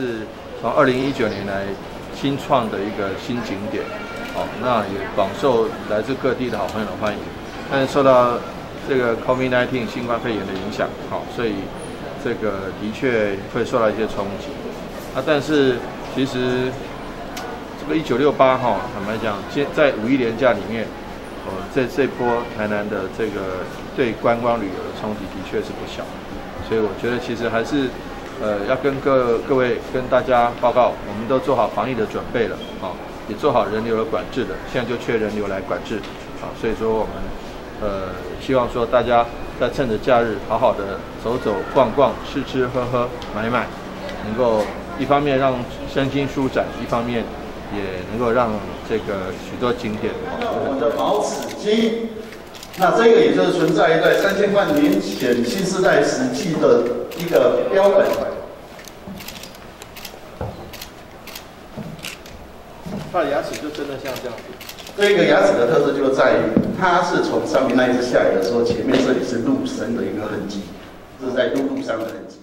是从二零一九年来新创的一个新景点，哦，那也广受来自各地的好朋友的欢迎。但是受到这个 COVID-19 新冠肺炎的影响，好，所以这个的确会受到一些冲击。啊，但是其实这个一九六八哈，坦白讲，现在五一连假里面，呃，这这波台南的这个对观光旅游的冲击的确是不小。所以我觉得其实还是，呃，要跟各各位跟大家报告，我们都做好防疫的准备了，啊，也做好人流的管制的，现在就缺人流来管制，啊，所以说我们，呃，希望说大家在趁着假日好好的走走逛逛、吃吃喝喝、买买，能够一方面让身心舒展，一方面也能够让这个许多景点。我们的毛纸巾。那这个也就是存在于在三千万年前新时代史记的一个标本。它的牙齿就真的像这样子。这个牙齿的特色就在于，它是从上面那一只下来的时候，前面这里是陆生的一个痕迹，这是在陆路上的痕迹。